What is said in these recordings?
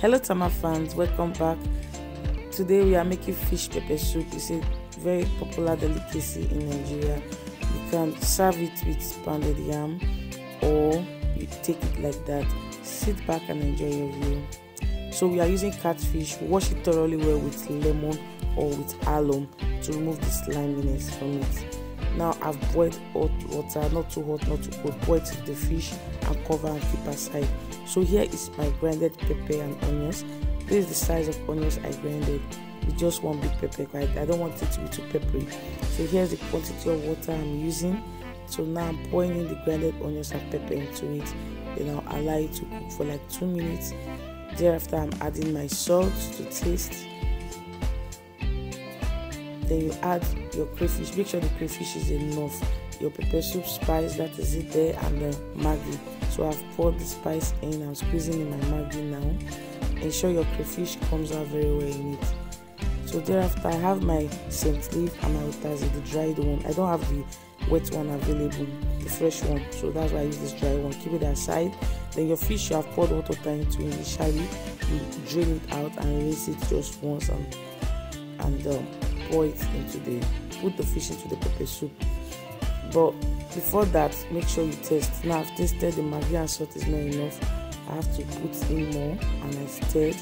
hello tama fans welcome back. Today we are making fish pepper soup. It's a very popular delicacy in nigeria. You can serve it with pounded yam or you take it like that. Sit back and enjoy your view. So we are using catfish. Wash it thoroughly well with lemon or with alum to remove the sliminess from it now i've boiled hot water not too hot not too cold boiled the fish and cover and keep aside. So here is my grinded pepper and onions. This is the size of onions i grinded with just one big pepper right? I don't want it to be too peppery. So here's the quantity of water i'm using. So now i'm pouring in the grinded onions and pepper into it. Then i'll allow it to cook for like two minutes. Thereafter i'm adding my salt to taste then you add your crayfish make sure the crayfish is enough. Your pepper soup spice that is it there and the maggi. So i've poured the spice in i'm squeezing in my maggi now. Ensure your crayfish comes out very well in it. So thereafter i have my scent leaf and my utazi the dried one. I don't have the wet one available the fresh one. So that's why i use this dry one. Keep it aside. Then your fish you have poured water into initially. You drain it out and rinse it just once and and um, pour it into the put the fish into the pepper soup. But before that make sure you taste. Now i've tasted the maggi and salt is not enough. I have to put in more and i stirred.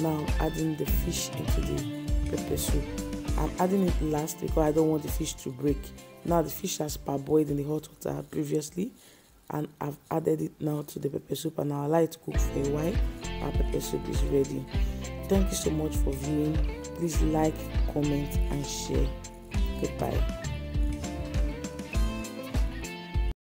Now i'm adding the fish into the pepper soup. I'm adding it last because i don't want the fish to break. Now the fish has parboiled in the hot water previously and i've added it now to the pepper soup and i'll allow it to cook for a while. Our pepper soup is ready. Thank you so much for viewing please like comment and share. Goodbye